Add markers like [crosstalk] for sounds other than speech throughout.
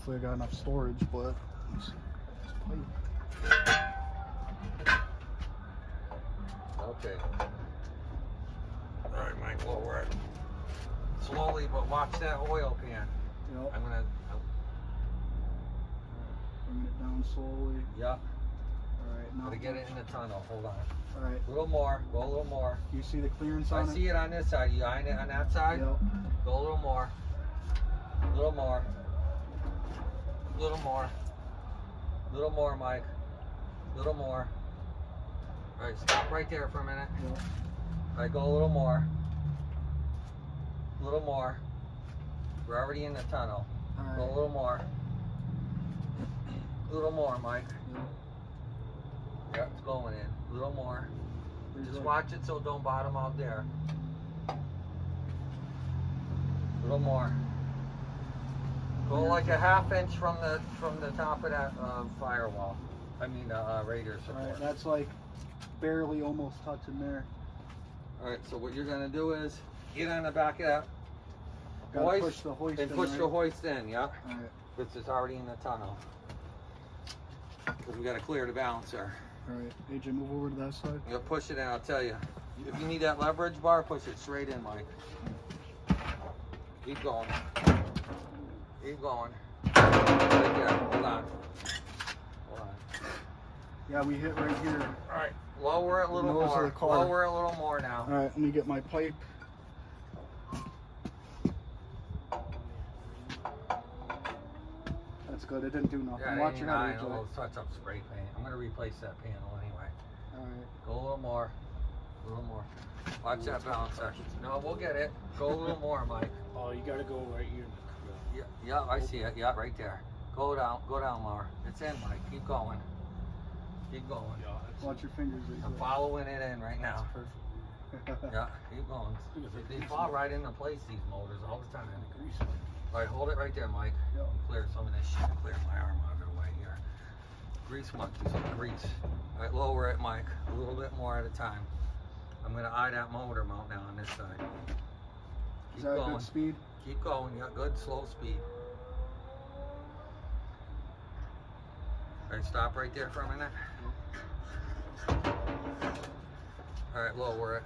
Hopefully I got enough storage, but let's pipe. Okay. All right, Mike, lower it. Slowly, but watch that oil pan. Yep. I'm gonna, Bring it down slowly. yeah, All right, now. gotta get it in the tunnel. Hold on. All right. A little more, go a little more. You see the clearance I on see it on this side. You eyeing it on that side? Yep. Go a little more. A little more. Little more. A little more, Mike. Little more. All right, stop right there for a minute. Yep. All right, go a little more. A little more. We're already in the tunnel. All Go a little more. A little more, Mike. Yep. Yeah, it's going in. A little more. Just watch it so don't bottom out there. A little more. Go like a half inch from the from the top of that uh, firewall. I mean, uh, uh, radar support. right, that's like barely almost touching there. All right. So what you're gonna do is get on the back of that Hoist push the hoist and in, push right? the hoist in. Yeah, All right. which is already in the tunnel. Because we gotta clear the balancer. All right. AJ, move over to that side. You push it in. I'll tell you. If you need that leverage bar, push it straight in, Mike. Keep going. Keep going. Right there. Hold on. Hold on. Yeah, we hit right here. All right. Lower it a little Nose of more. the car. Lower it a little more now. All right, let me get my pipe. That's good. It didn't do nothing. Yeah, Watch your head, 89, a little touch up spray paint. I'm gonna replace that panel anyway. All right. Go a little more. A little more. Watch that balance balancer. No, we'll get it. Go a little more, Mike. Oh, you gotta go right here. Yeah, yeah, I see it. Yeah, right there. Go down, go down more. It's in, Mike. Keep going. Keep going. Yeah, that's, Watch your fingers. I'm following it in right now. perfect. [laughs] Yeah, keep going. They fall right into place, these motors, all the time. Grease one. All right, hold it right there, Mike. Yep. Clear some of this shit. Clear my arm out of the way here. Grease monkeys, grease. All right, lower it, Mike. A little bit more at a time. I'm gonna eye that motor mount now on this side. Is Keep that a going. good speed? Keep going. Yeah, good, slow speed. All right, stop right there for a minute. All right, lower it.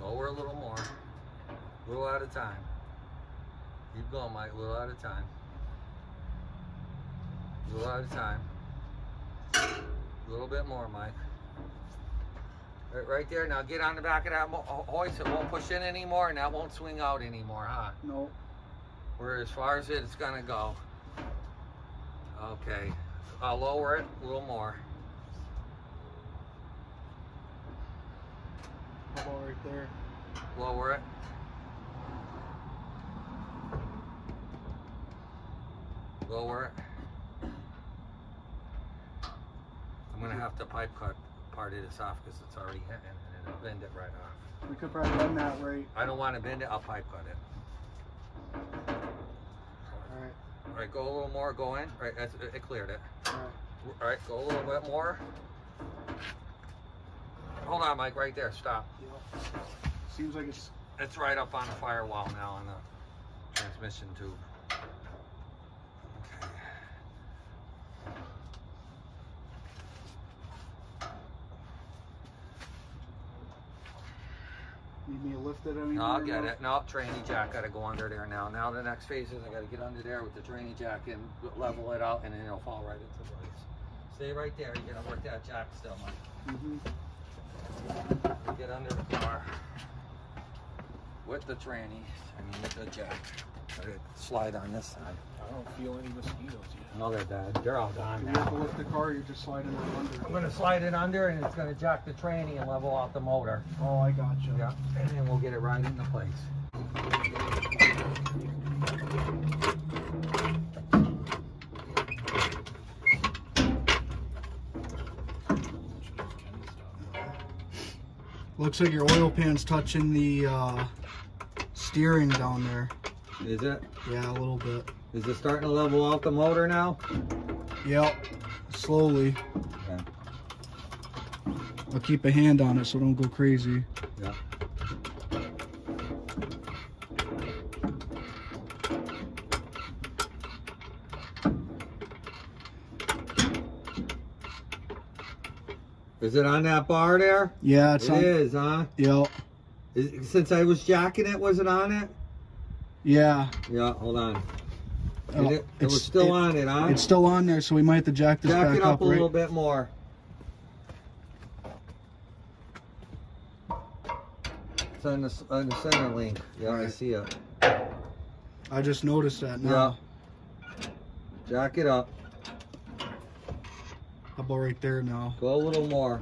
Lower a little more. A little at a time. Keep going, Mike. A little at a time. A little at a time. A little bit more, Mike. Right, right there. Now get on the back of that hoist. It won't push in anymore, and that won't swing out anymore, huh? No. We're as far as it's gonna go. Okay. I'll lower it a little more. How about right there? Lower it. Lower it. I'm gonna have to pipe cut part of this off because it's already hitting and it'll bend it right off. We could probably bend that right. I don't want to bend it, I'll pipe cut it. All right. All right, go a little more, go in. All right, that's, it it cleared it. All right. All right, go a little bit more. Hold on, Mike, right there, stop. Yep. Seems like it's It's right up on the firewall now on the transmission tube. Okay. Need me to it anymore. No, I'll get it. No, tranny jack gotta go under there now. Now the next phase is I gotta get under there with the tranny jack and level it out and then it'll fall right into place. Stay right there. You're gonna work that jack still, Mike. Mm-hmm. Get under the car with the tranny. I mean with the jack. Let Slide on this side. I don't feel any mosquitoes yet. No, they're dead. They're all gone Do we have to lift the car? Or you're just sliding it under. I'm gonna slide it under and it's gonna jack the tranny and level out the motor. Oh, I got you. Yeah, and then we'll get it right into place. Looks like your oil pan's touching the uh, steering down there. Is it? Yeah, a little bit. Is it starting to level out the motor now? Yep, slowly. Okay. I'll keep a hand on it so don't go crazy. Yeah. Is it on that bar there? Yeah, it's it on. It is, huh? Yep. Is, since I was jacking it, was it on it? Yeah. Yeah, hold on. Oh, it, it it's- was still it- on it, huh? It's still on there, so we might have to jack this Jack back it up, up, a right? little bit more. It's on the, on the center link. Yeah, I see it. I just noticed that now. Jack it up. How about right there now? Go a little more.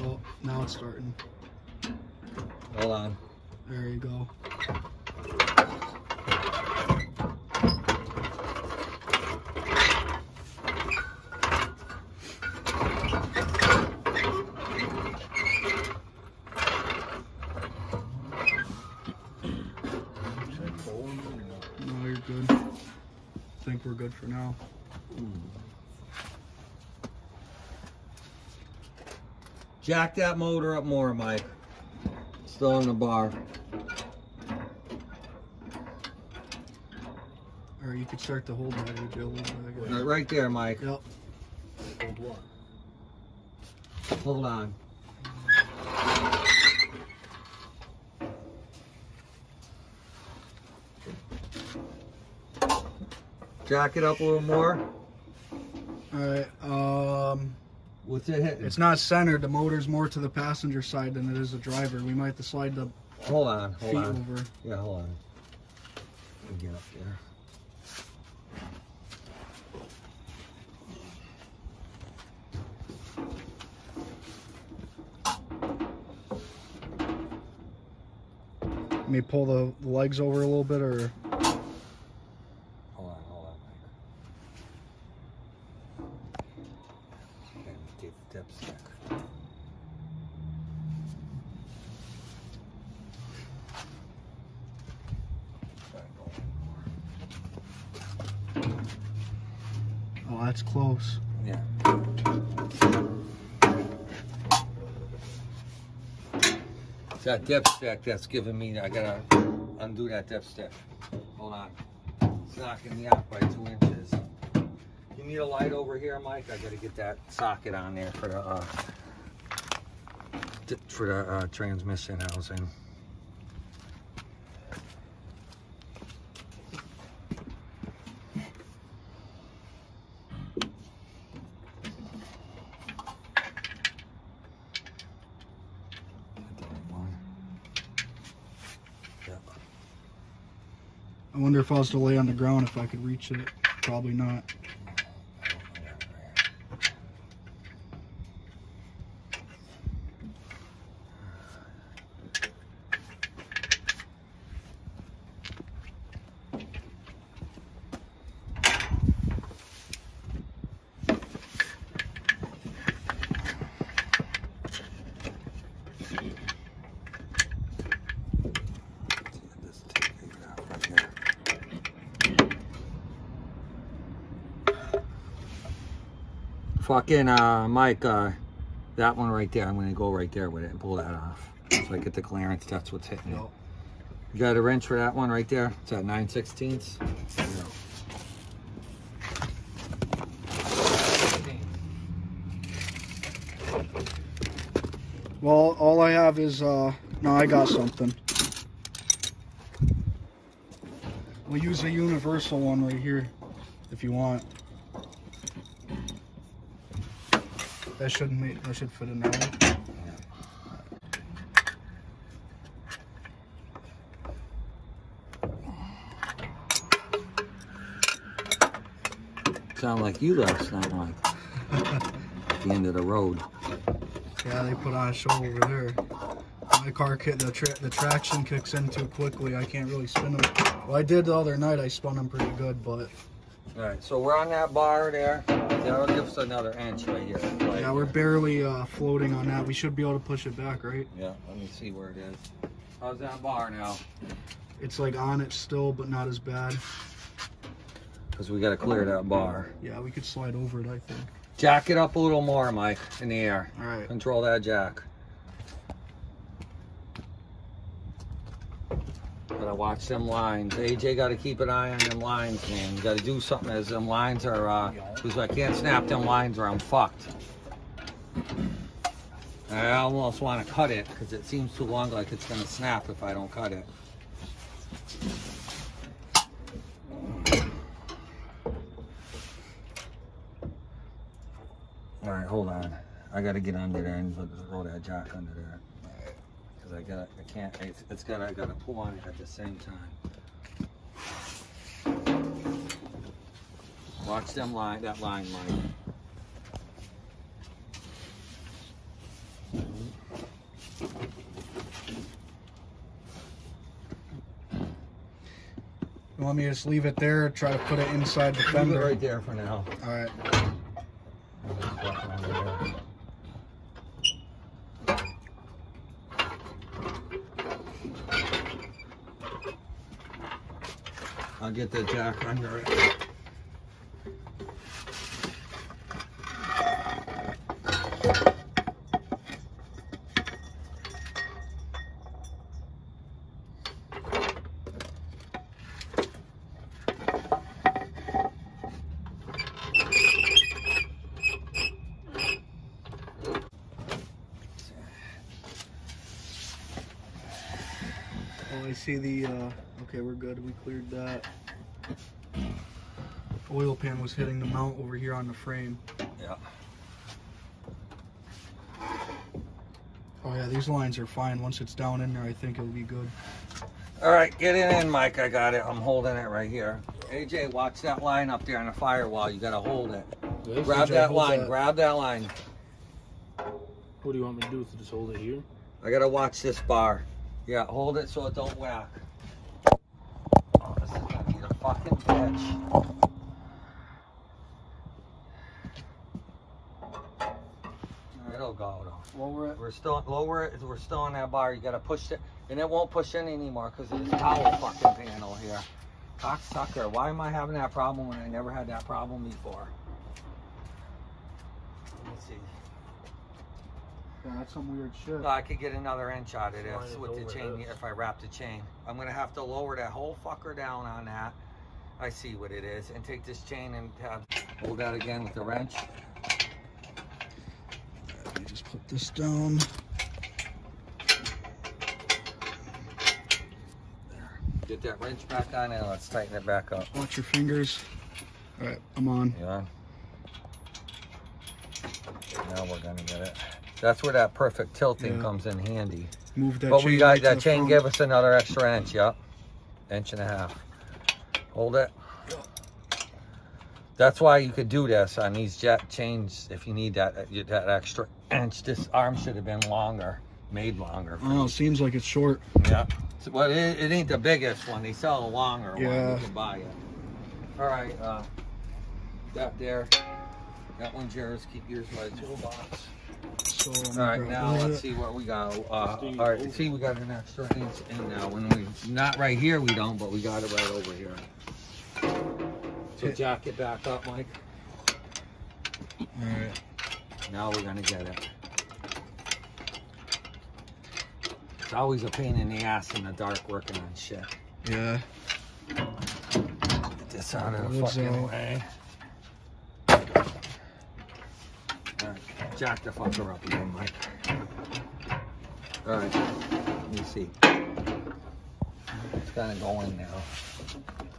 Oh, now it's starting. Hold on. There you go. Should I pull them or no? No, you're good. I think we're good for now. Jack that motor up more, Mike. Still in the bar. Or you could start to hold that edge a little bit. I guess. Right, right there, Mike. Yep. Hold what? Hold on. Jack it up a little more. All right. Um, What's it hitting? it's not centered. The motor's more to the passenger side than it is the driver. We might have to slide the Hold on, hold feet on. over. Yeah, hold on. Let me get up there. Let me pull the the legs over a little bit, or Hold on, hold on, Mike. Okay, take the dipstick. Try to go in more. oh, that's close. Yeah. It's that dipstick that's giving me, I gotta undo that dipstick. Hold on. It's knocking me out by two inches. You need a light over here, Mike? I gotta get that socket on there for the, uh, for the, uh, transmission housing. Get the right one. Yep. I wonder if I was to lay on the ground if I could reach it. Probably not. This tape figured out right here. Fucking uh, Mike, uh, that one right there. I'm gonna go right there with it and pull that off. So I get the clearance. That's what's hitting it. You got a wrench for that one right there? It's at 9 16ths. Well, all I have is uh no, I got something. We'll use a universal one right here if you want. That shouldn't make that should fit in that one. Sound like you last night, like At the end of the road. Yeah, they put on a show over there. My car kick the tra- the traction kicks in too quickly. I can't really spin them. Well, I did the other night. I spun them pretty good, but All right, so we're on that bar there. That'll give us another inch right here. Right yeah, we're here. barely uh, floating on that. We should be able to push it back, right? Yeah, let me see where it is. How's that bar now? It's like on it still, but not as bad. Because we got to clear that bar. Yeah, we could slide over it. I think. Jack it up a little more, Mike, in the air. All right. Control that jack. Gotta watch them lines. AJ gotta keep an eye on them lines, man. You gotta do something as them lines are, uh, because I can't snap them lines or I'm fucked. I almost want to cut it because it seems too long like it's gonna snap if I don't cut it. All right, hold on. I gotta get under there and throw that jack under there. Cause I got, I can't, it's, it's got, I gotta pull on it at the same time. Watch them line, that line, Mike. You want me to just leave it there? Or try to put it inside the fender. right there for now. All right. Get the jack under it. Oh, I see the. Uh, okay, we're good. We cleared that. Oil pan was hitting the mount over here on the frame. Yeah. Oh yeah, these lines are fine. Once it's down in there, I think it'll be good. All right, get it in, Mike. I got it. I'm holding it right here. AJ, watch that line up there on the firewall. You gotta hold it. This? Grab AJ, that line. that. Grab that line. What do you want me to do? To just hold it here? I gotta watch this bar. Yeah, hold it so it don't whack. Oh, this is gonna be a fucking bitch. It'll go though. Lower it. We're still lower it. We're still on that bar. You gotta push it, and it won't push in anymore because of this towel fucking panel here. Cocksucker. Why am I having that problem when I never had that problem before? Let me see. Yeah, that's some weird shit. No, I could get another inch out of this with the chain this. if I wrap the chain. I'm gonna have to lower that whole fucker down on that. I see what it is, and take this chain and have hold that again with the wrench. Let me just put this down. Get that wrench back on and let's tighten it back up. Watch your fingers. All right, I'm on. Yeah. Now we're gonna get it. That's where that perfect tilting Yeah. comes in handy. Move that. But chain we got right that chain front. give us another extra inch, yep. Inch and a half. Hold it. That's why you could do this on these jet chains if you need that that extra inch. This arm should have been longer, made longer. Oh, it seems like it's short. Yeah. So, well, it, it ain't the biggest one. They sell a longer one. Yeah. You can buy it. All right. Uh, that there. That one's yours. Keep yours by the toolbox. So All right, now let's see what we got. Uh, all right, see, we got an extra inch in now. When we not right here, we don't, but we got it right over here. So jack it back up, Mike. All right. Now we're gonna get it. It's always a pain in the ass in the dark working on shit. Yeah. Get this out of the fucking way. All right, jack the fucker up again, Mike. All right, let me see. It's kind of going now.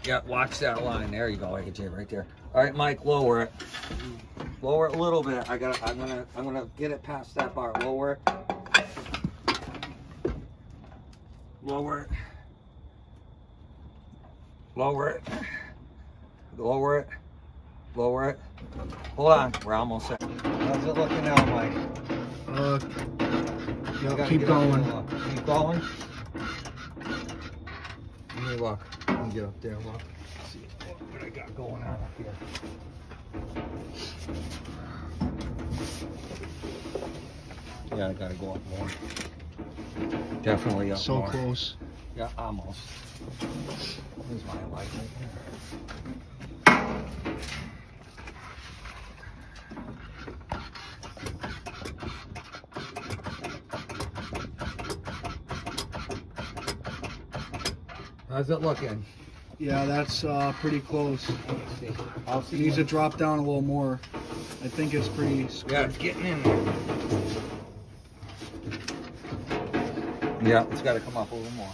Yeah, watch that line. There you go, AJ, right there. All right, Mike, lower it. Lower it a little bit. I got. I'm gonna. I'm gonna get it past that bar. Lower it. Lower it. Lower it. Lower it. Lower it. Hold on. We're almost there. How's it looking now, Mike? Uh, You keep going. Keep going. Let me look. Let me get up there. Look. See what, I got going on up here. Yeah, I gotta go up more. Definitely up So more. close. Yeah, almost. Here's my light right here. How's it looking? Yeah, that's uh, pretty close. It needs to drop down a little more. I think it's pretty square. Yeah, it's getting in there. Yeah, it's got to come up a little more.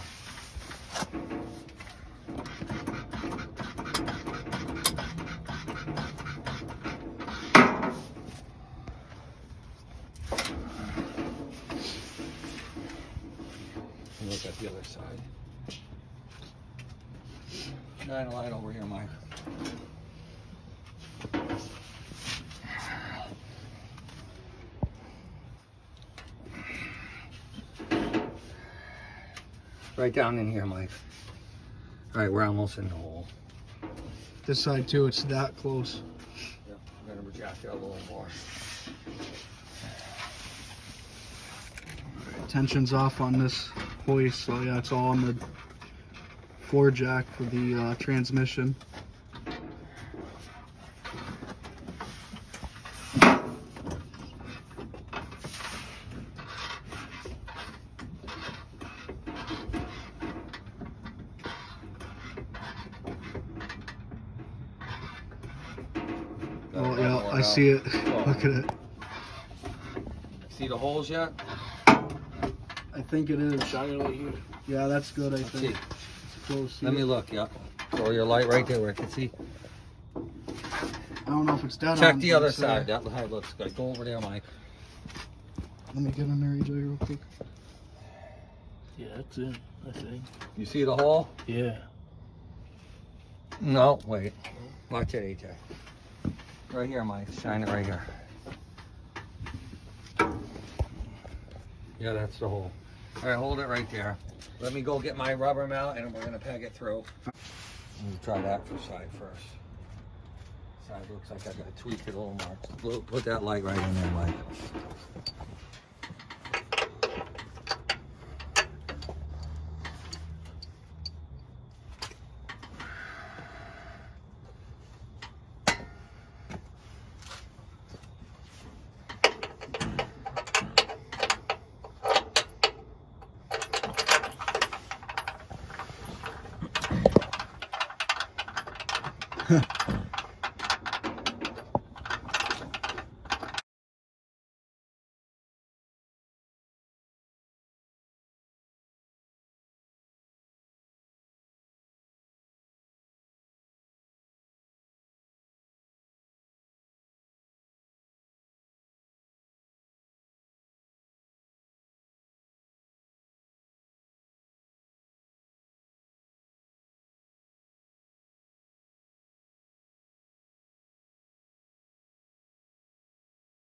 Shine a light over here, Mike. Right down in here, Mike. All right, we're almost in the hole. This side too, it's that close. Yep, I'm gonna project it a little more. Tension's off on this hoist, so yeah, it's all on the floor jack for the uh, transmission. Oh yeah, I see it. Look at it. See the holes yet? I think it is. Shine your light here. Yeah, that's good. I Let's think. See. It's close. Let me look, yeah. Throw your light right there where I can see. I don't know if it's dead Check on, the other it's there. side. That light looks good. Go over there, Mike. Let me get in there, EJ, real quick. Yeah, that's it. I think. You see the hole? Yeah. No, wait. Watch it, AJ. Right here, Mike. Shine it right here. Yeah, that's the hole. All right, hold it right there. Let me go get my rubber mount and we're gonna peg it through. Let me try that for side first. Side looks like I gotta tweak it a little more. Put- Put that light right in there, Mike.